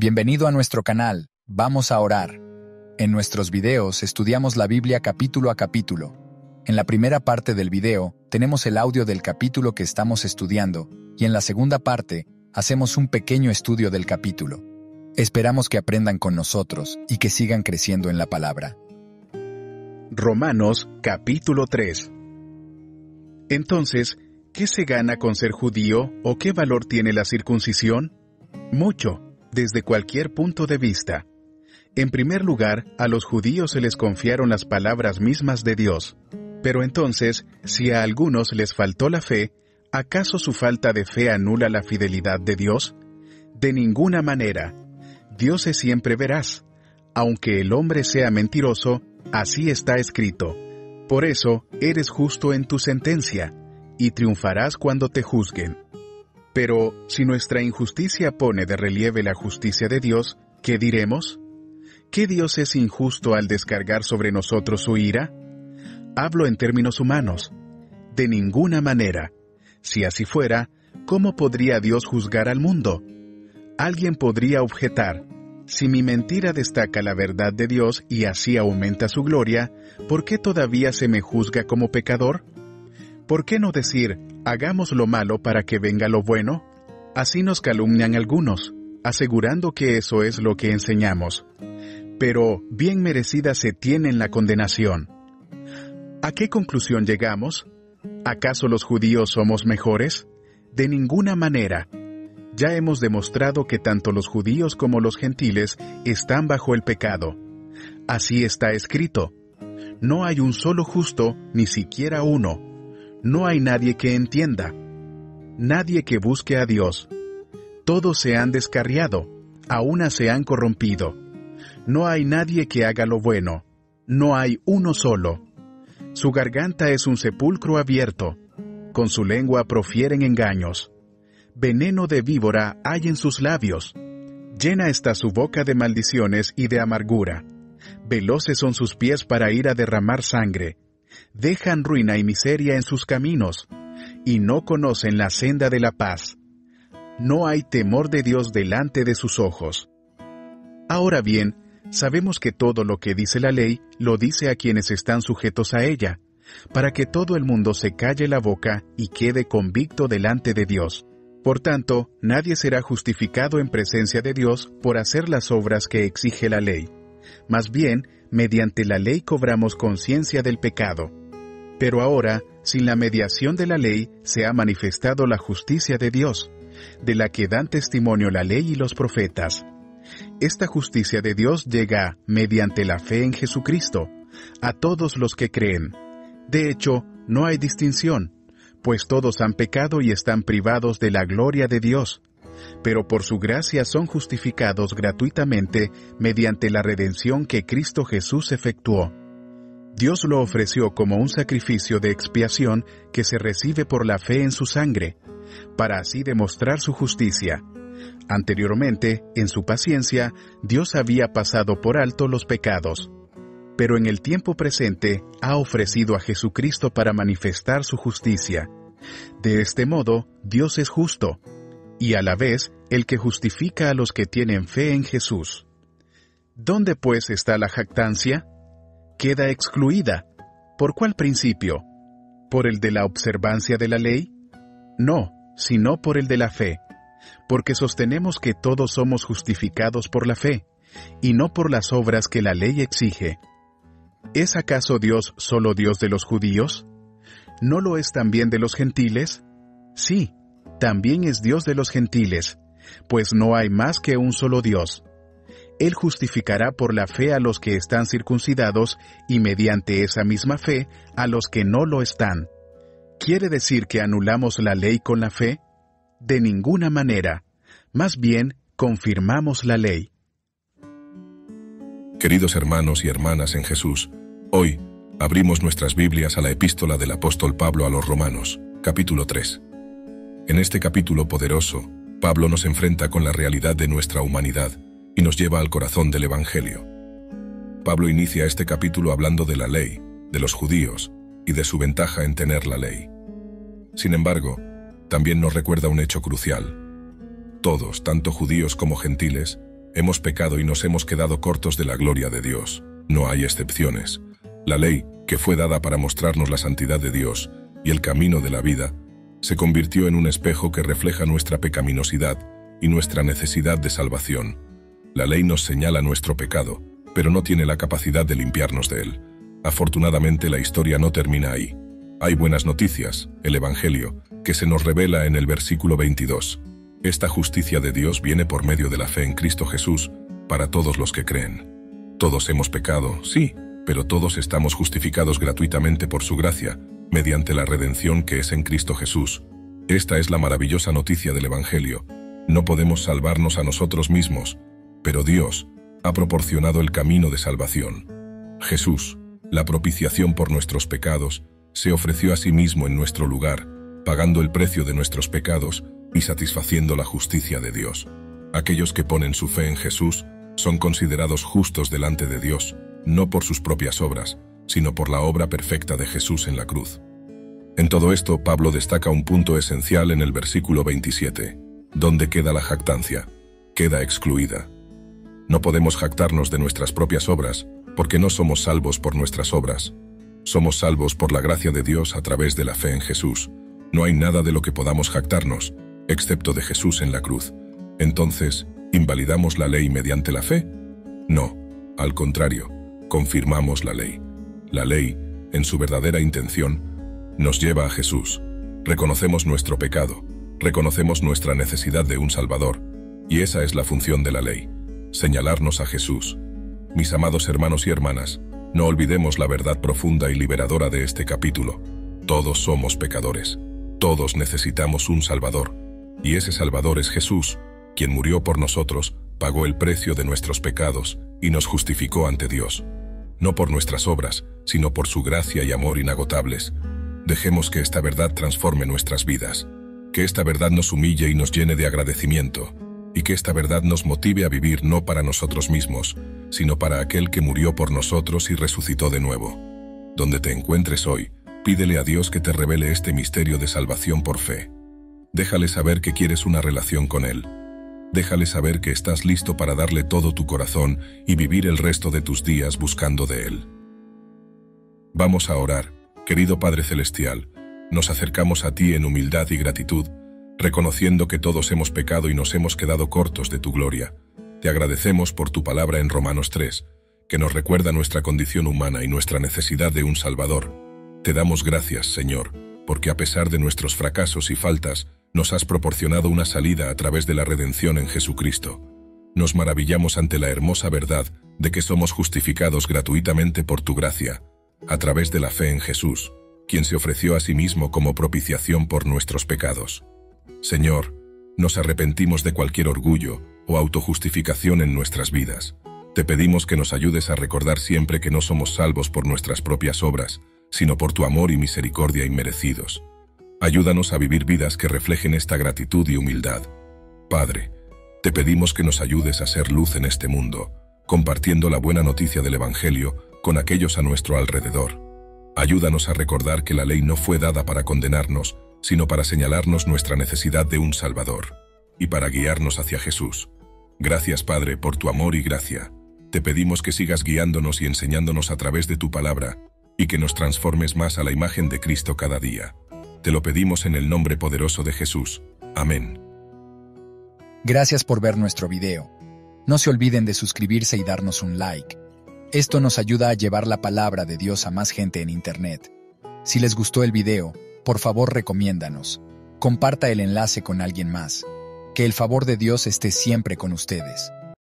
Bienvenido a nuestro canal, vamos a orar. En nuestros videos estudiamos la Biblia capítulo a capítulo. En la primera parte del video tenemos el audio del capítulo que estamos estudiando y en la segunda parte hacemos un pequeño estudio del capítulo. Esperamos que aprendan con nosotros y que sigan creciendo en la palabra. Romanos capítulo 3 Entonces, ¿qué se gana con ser judío o qué valor tiene la circuncisión? Mucho desde cualquier punto de vista. En primer lugar, a los judíos se les confiaron las palabras mismas de Dios. Pero entonces, si a algunos les faltó la fe, ¿acaso su falta de fe anula la fidelidad de Dios? De ninguna manera. Dios es siempre veraz. Aunque el hombre sea mentiroso, así está escrito. Por eso, eres justo en tu sentencia, y triunfarás cuando te juzguen. Pero si nuestra injusticia pone de relieve la justicia de Dios, ¿qué diremos? ¿Qué Dios es injusto al descargar sobre nosotros su ira? Hablo en términos humanos. De ninguna manera. Si así fuera, ¿cómo podría Dios juzgar al mundo? Alguien podría objetar, si mi mentira destaca la verdad de Dios y así aumenta su gloria, ¿por qué todavía se me juzga como pecador? ¿Por qué no decir, hagamos lo malo para que venga lo bueno? Así nos calumnian algunos, asegurando que eso es lo que enseñamos. Pero bien merecida se tiene en la condenación. ¿A qué conclusión llegamos? ¿Acaso los judíos somos mejores? De ninguna manera. Ya hemos demostrado que tanto los judíos como los gentiles están bajo el pecado. Así está escrito. No hay un solo justo, ni siquiera uno no hay nadie que entienda, nadie que busque a Dios. Todos se han descarriado, a una se han corrompido. No hay nadie que haga lo bueno, no hay uno solo. Su garganta es un sepulcro abierto, con su lengua profieren engaños. Veneno de víbora hay en sus labios. Llena está su boca de maldiciones y de amargura. Veloces son sus pies para ir a derramar sangre dejan ruina y miseria en sus caminos, y no conocen la senda de la paz. No hay temor de Dios delante de sus ojos. Ahora bien, sabemos que todo lo que dice la ley lo dice a quienes están sujetos a ella, para que todo el mundo se calle la boca y quede convicto delante de Dios. Por tanto, nadie será justificado en presencia de Dios por hacer las obras que exige la ley. Más bien, mediante la ley cobramos conciencia del pecado. Pero ahora, sin la mediación de la ley, se ha manifestado la justicia de Dios, de la que dan testimonio la ley y los profetas. Esta justicia de Dios llega, mediante la fe en Jesucristo, a todos los que creen. De hecho, no hay distinción, pues todos han pecado y están privados de la gloria de Dios, pero por su gracia son justificados gratuitamente mediante la redención que Cristo Jesús efectuó. Dios lo ofreció como un sacrificio de expiación que se recibe por la fe en su sangre, para así demostrar su justicia. Anteriormente, en su paciencia, Dios había pasado por alto los pecados, pero en el tiempo presente ha ofrecido a Jesucristo para manifestar su justicia. De este modo, Dios es justo, y a la vez el que justifica a los que tienen fe en Jesús. ¿Dónde pues está la jactancia? Queda excluida. ¿Por cuál principio? ¿Por el de la observancia de la ley? No, sino por el de la fe, porque sostenemos que todos somos justificados por la fe, y no por las obras que la ley exige. ¿Es acaso Dios solo Dios de los judíos? ¿No lo es también de los gentiles? Sí, también es Dios de los gentiles, pues no hay más que un solo Dios. Él justificará por la fe a los que están circuncidados y mediante esa misma fe a los que no lo están. ¿Quiere decir que anulamos la ley con la fe? De ninguna manera. Más bien, confirmamos la ley. Queridos hermanos y hermanas en Jesús, hoy abrimos nuestras Biblias a la epístola del apóstol Pablo a los Romanos, capítulo 3. En este capítulo poderoso, Pablo nos enfrenta con la realidad de nuestra humanidad y nos lleva al corazón del Evangelio. Pablo inicia este capítulo hablando de la ley, de los judíos y de su ventaja en tener la ley. Sin embargo, también nos recuerda un hecho crucial. Todos, tanto judíos como gentiles, hemos pecado y nos hemos quedado cortos de la gloria de Dios. No hay excepciones. La ley, que fue dada para mostrarnos la santidad de Dios y el camino de la vida, se convirtió en un espejo que refleja nuestra pecaminosidad y nuestra necesidad de salvación. La ley nos señala nuestro pecado, pero no tiene la capacidad de limpiarnos de él. Afortunadamente la historia no termina ahí. Hay buenas noticias, el Evangelio, que se nos revela en el versículo 22. Esta justicia de Dios viene por medio de la fe en Cristo Jesús para todos los que creen. Todos hemos pecado, sí, pero todos estamos justificados gratuitamente por su gracia, mediante la redención que es en Cristo Jesús. Esta es la maravillosa noticia del Evangelio. No podemos salvarnos a nosotros mismos, pero Dios ha proporcionado el camino de salvación. Jesús, la propiciación por nuestros pecados, se ofreció a sí mismo en nuestro lugar, pagando el precio de nuestros pecados y satisfaciendo la justicia de Dios. Aquellos que ponen su fe en Jesús son considerados justos delante de Dios, no por sus propias obras, sino por la obra perfecta de Jesús en la cruz. En todo esto, Pablo destaca un punto esencial en el versículo 27. ¿Dónde queda la jactancia? Queda excluida. No podemos jactarnos de nuestras propias obras, porque no somos salvos por nuestras obras. Somos salvos por la gracia de Dios a través de la fe en Jesús. No hay nada de lo que podamos jactarnos, excepto de Jesús en la cruz. Entonces, ¿invalidamos la ley mediante la fe? No, al contrario, confirmamos la ley. La ley, en su verdadera intención, nos lleva a Jesús. Reconocemos nuestro pecado, reconocemos nuestra necesidad de un Salvador, y esa es la función de la ley, señalarnos a Jesús. Mis amados hermanos y hermanas, no olvidemos la verdad profunda y liberadora de este capítulo. Todos somos pecadores. Todos necesitamos un Salvador. Y ese Salvador es Jesús, quien murió por nosotros, pagó el precio de nuestros pecados y nos justificó ante Dios. No por nuestras obras, sino por su gracia y amor inagotables. Dejemos que esta verdad transforme nuestras vidas. Que esta verdad nos humille y nos llene de agradecimiento. Y que esta verdad nos motive a vivir no para nosotros mismos, sino para aquel que murió por nosotros y resucitó de nuevo. Donde te encuentres hoy, pídele a Dios que te revele este misterio de salvación por fe. Déjale saber que quieres una relación con Él. Déjale saber que estás listo para darle todo tu corazón y vivir el resto de tus días buscando de Él. Vamos a orar, querido Padre Celestial, nos acercamos a ti en humildad y gratitud, reconociendo que todos hemos pecado y nos hemos quedado cortos de tu gloria. Te agradecemos por tu palabra en Romanos 3, que nos recuerda nuestra condición humana y nuestra necesidad de un Salvador. Te damos gracias, Señor, porque a pesar de nuestros fracasos y faltas, nos has proporcionado una salida a través de la redención en Jesucristo. Nos maravillamos ante la hermosa verdad de que somos justificados gratuitamente por tu gracia, a través de la fe en Jesús, quien se ofreció a sí mismo como propiciación por nuestros pecados. Señor, nos arrepentimos de cualquier orgullo, o autojustificación en nuestras vidas. Te pedimos que nos ayudes a recordar siempre que no somos salvos por nuestras propias obras, sino por tu amor y misericordia inmerecidos. Ayúdanos a vivir vidas que reflejen esta gratitud y humildad. Padre, te pedimos que nos ayudes a ser luz en este mundo, compartiendo la buena noticia del Evangelio con aquellos a nuestro alrededor. Ayúdanos a recordar que la ley no fue dada para condenarnos, sino para señalarnos nuestra necesidad de un Salvador, y para guiarnos hacia Jesús. Gracias Padre por tu amor y gracia. Te pedimos que sigas guiándonos y enseñándonos a través de tu palabra, y que nos transformes más a la imagen de Cristo cada día. Te lo pedimos en el nombre poderoso de Jesús. Amén. Gracias por ver nuestro video. No se olviden de suscribirse y darnos un like. Esto nos ayuda a llevar la palabra de Dios a más gente en Internet. Si les gustó el video, por favor recomiéndanos. Comparta el enlace con alguien más. Que el favor de Dios esté siempre con ustedes.